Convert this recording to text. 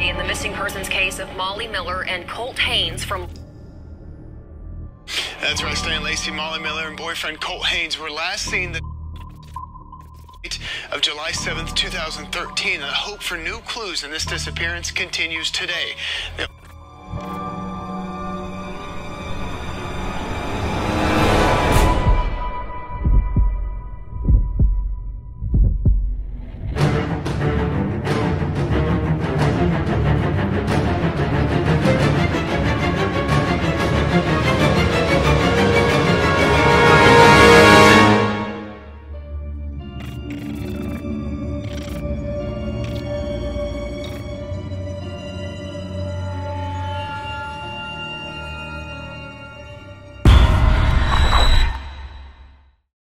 In the missing persons case of Molly Miller and Colt Haynes from That's right, Stan Lacey, Molly Miller, and boyfriend Colt Haynes were last seen the of July 7th, 2013. And the hope for new clues in this disappearance continues today. Now